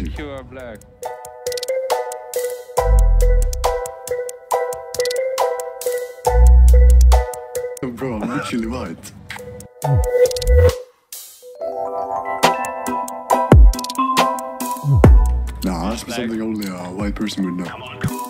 you. think you are black. Bro, I'm actually white. Nah, that's something only a white person would know.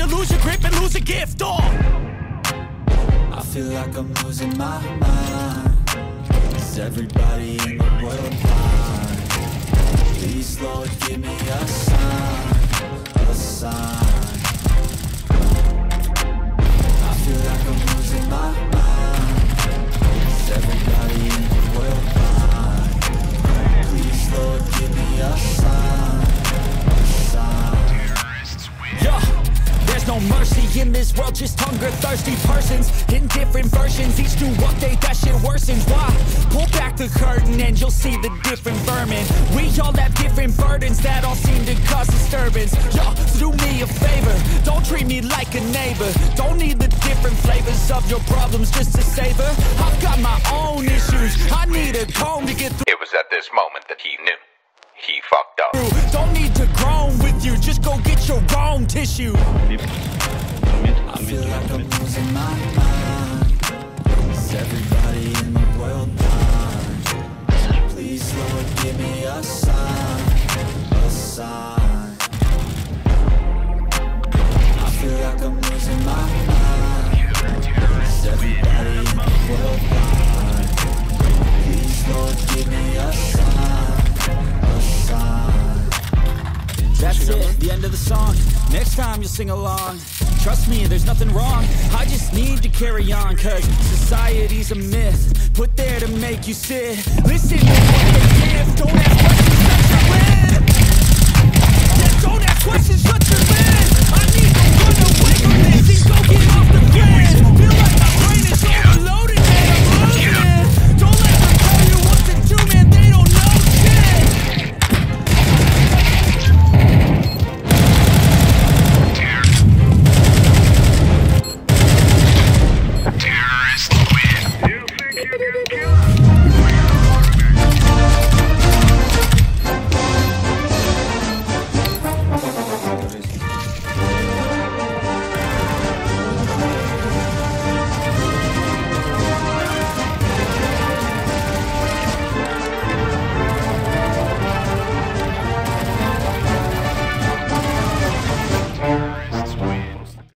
lose your grip and lose a gift. Oh. I feel like I'm losing my mind. Is everybody in the world blind? Please, Lord, give me a sign, in this world, just hunger thirsty persons in different versions. Each new update, that shit worsens. Why? Pull back the curtain and you'll see the different vermin. We all have different burdens that all seem to cause disturbance. So do me a favor, don't treat me like a neighbor. Don't need the different flavors of your problems just to savor. I've got my own issues, I need a comb to get through. It was at this moment that he knew. He fucked up. Don't need to groan with you, just go get your own tissue. I feel like I'm losing my mind. Is everybody in the world blind? Please, Lord, give me a sign, a sign. The song. Next time you'll sing along. Trust me, there's nothing wrong. I just need to carry on, cause society's a myth. Put there to make you sit. Listen